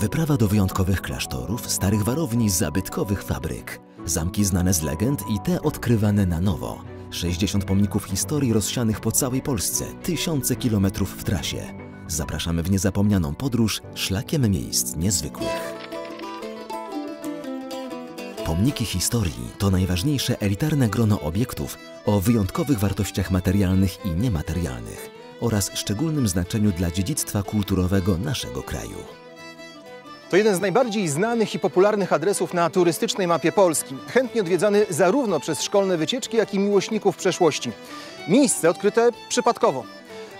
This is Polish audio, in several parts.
Wyprawa do wyjątkowych klasztorów, starych warowni, zabytkowych fabryk. Zamki znane z legend i te odkrywane na nowo. 60 pomników historii rozsianych po całej Polsce, tysiące kilometrów w trasie. Zapraszamy w niezapomnianą podróż szlakiem miejsc niezwykłych. Pomniki historii to najważniejsze elitarne grono obiektów o wyjątkowych wartościach materialnych i niematerialnych oraz szczególnym znaczeniu dla dziedzictwa kulturowego naszego kraju. To jeden z najbardziej znanych i popularnych adresów na turystycznej mapie Polski. Chętnie odwiedzany zarówno przez szkolne wycieczki, jak i miłośników przeszłości. Miejsce odkryte przypadkowo.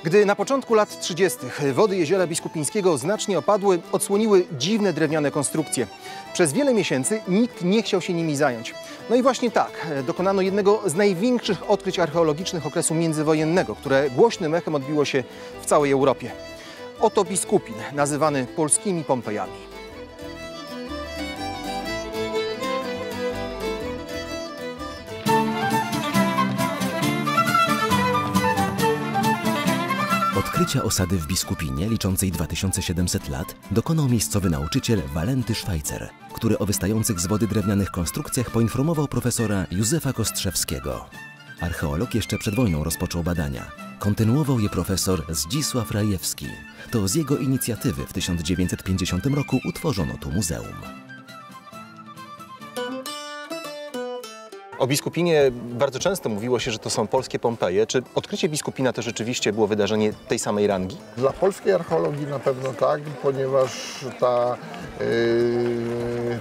Gdy na początku lat 30. wody jeziora Biskupińskiego znacznie opadły, odsłoniły dziwne drewniane konstrukcje. Przez wiele miesięcy nikt nie chciał się nimi zająć. No i właśnie tak dokonano jednego z największych odkryć archeologicznych okresu międzywojennego, które głośnym echem odbiło się w całej Europie. Oto Biskupin, nazywany polskimi Pompejami. Odkrycia osady w Biskupinie, liczącej 2700 lat, dokonał miejscowy nauczyciel Walenty Szwajcer, który o wystających z wody drewnianych konstrukcjach poinformował profesora Józefa Kostrzewskiego. Archeolog jeszcze przed wojną rozpoczął badania. Kontynuował je profesor Zdzisław Rajewski. To z jego inicjatywy w 1950 roku utworzono tu muzeum. O Biskupinie bardzo często mówiło się, że to są polskie Pompeje. Czy odkrycie Biskupina to rzeczywiście było wydarzenie tej samej rangi? Dla polskiej archeologii na pewno tak, ponieważ ta, yy,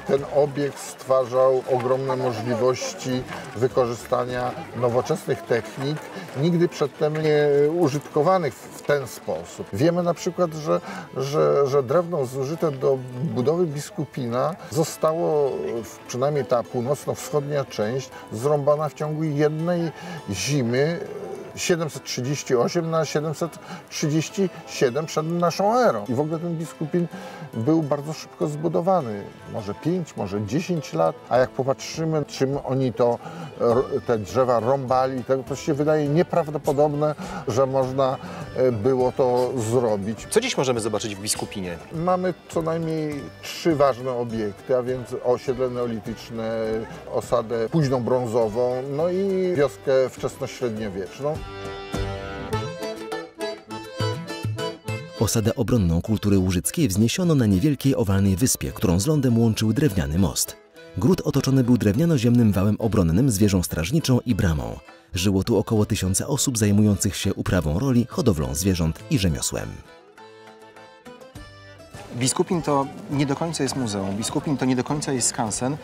ten obiekt stwarzał ogromne możliwości wykorzystania nowoczesnych technik, nigdy przedtem nie użytkowanych w ten sposób. Wiemy na przykład, że, że, że drewno zużyte do budowy biskupina zostało, przynajmniej ta północno-wschodnia część, zrąbana w ciągu jednej zimy 738 na 737 przed naszą erą. I w ogóle ten biskupin był bardzo szybko zbudowany. Może 5, może 10 lat. A jak popatrzymy, czym oni to, te drzewa rąbali, to, to się wydaje nieprawdopodobne, że można było to zrobić. Co dziś możemy zobaczyć w Biskupinie? Mamy co najmniej trzy ważne obiekty, a więc osiedle neolityczne, osadę późną brązową, no i wioskę wczesnośredniowieczną. Osadę obronną kultury łużyckiej wzniesiono na niewielkiej owalnej wyspie, którą z lądem łączył drewniany most. Gród otoczony był drewniano-ziemnym wałem obronnym z wieżą strażniczą i bramą. Żyło tu około tysiąca osób zajmujących się uprawą roli, hodowlą zwierząt i rzemiosłem. Biskupin to nie do końca jest muzeum, Biskupin to nie do końca jest skansen.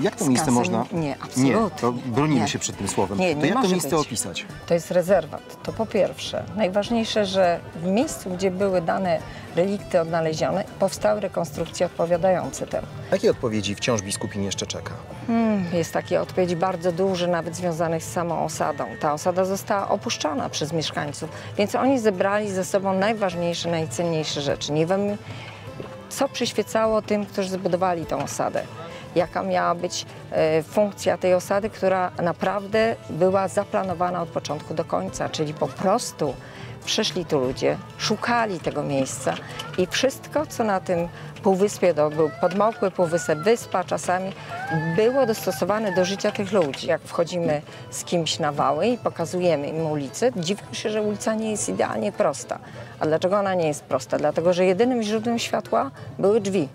Jak to miejsce można... Nie, absolutnie. Nie, to bronimy Nie. się przed tym słowem. Nie, to nie jak to miejsce być. opisać? To jest rezerwat. To po pierwsze. Najważniejsze, że w miejscu, gdzie były dane relikty odnalezione, powstały rekonstrukcje odpowiadające temu. Jakie odpowiedzi wciąż Biskupin jeszcze czeka? Hmm, jest takie odpowiedzi bardzo duże, nawet związanych z samą osadą. Ta osada została opuszczona przez mieszkańców, więc oni zebrali ze sobą najważniejsze, najcenniejsze rzeczy. Nie wiem, co przyświecało tym, którzy zbudowali tą osadę. Jaka miała być e, funkcja tej osady, która naprawdę była zaplanowana od początku do końca, czyli po prostu przyszli tu ludzie, szukali tego miejsca i wszystko, co na tym półwyspie, to był podmokły półwysep, wyspa czasami, było dostosowane do życia tych ludzi. Jak wchodzimy z kimś na wały i pokazujemy im ulicę, dziwią się, że ulica nie jest idealnie prosta. A dlaczego ona nie jest prosta? Dlatego, że jedynym źródłem światła były drzwi,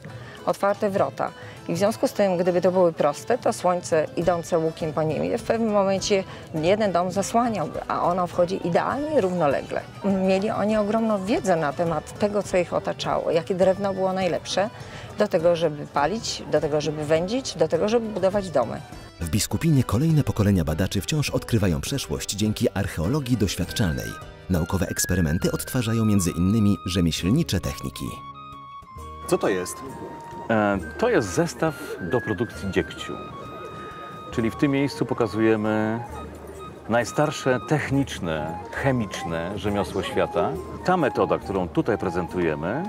otwarte wrota. I w związku z tym, gdyby to były proste, to słońce idące łukiem po nim w pewnym momencie jeden dom zasłaniałby, a ono wchodzi idealnie równolegle. Mieli oni ogromną wiedzę na temat tego, co ich otaczało, jakie drewno było najlepsze do tego, żeby palić, do tego, żeby wędzić, do tego, żeby budować domy. W Biskupinie kolejne pokolenia badaczy wciąż odkrywają przeszłość dzięki archeologii doświadczalnej. Naukowe eksperymenty odtwarzają między innymi rzemieślnicze techniki. Co to jest? E, To jest zestaw do produkcji dziegciu. Czyli w tym miejscu pokazujemy najstarsze techniczne, chemiczne rzemiosło świata. Ta metoda, którą tutaj prezentujemy,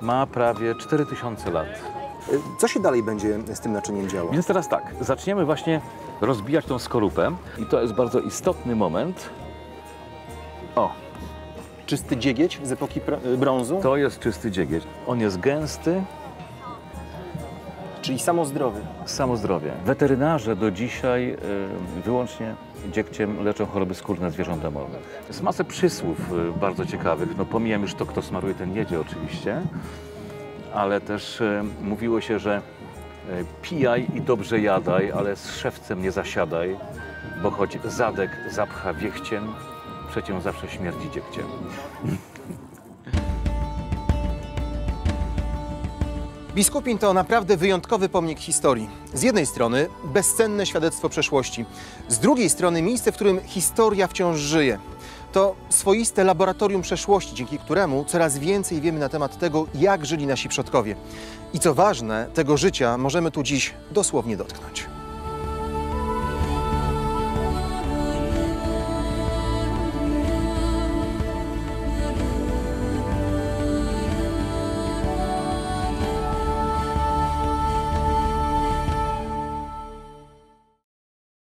ma prawie 4000 lat. Y, Co się dalej będzie z tym naczyniem działo? Więc teraz tak, zaczniemy właśnie rozbijać tą skorupę i to jest bardzo istotny moment. O, Czysty dziegieć z epoki y, brązu? to jest czysty dziegieć. On jest gęsty, Czyli samo zdrowie. Samo zdrowie. Weterynarze do dzisiaj y, wyłącznie dziegciem leczą choroby skórne zwierząt domowych. Jest masę przysłów y, bardzo ciekawych. No pomijam już to, kto smaruje, ten jedzie oczywiście, ale też y, mówiło się, że y, pijaj i dobrze jadaj, ale z szewcem nie zasiadaj, bo choć zadek zapcha wiechciem, przecię zawsze śmierdzi dziegciem. Biskupin to naprawdę wyjątkowy pomnik historii. Z jednej strony bezcenne świadectwo przeszłości, z drugiej strony miejsce, w którym historia wciąż żyje. To swoiste laboratorium przeszłości, dzięki któremu coraz więcej wiemy na temat tego, jak żyli nasi przodkowie. I co ważne, tego życia możemy tu dziś dosłownie dotknąć.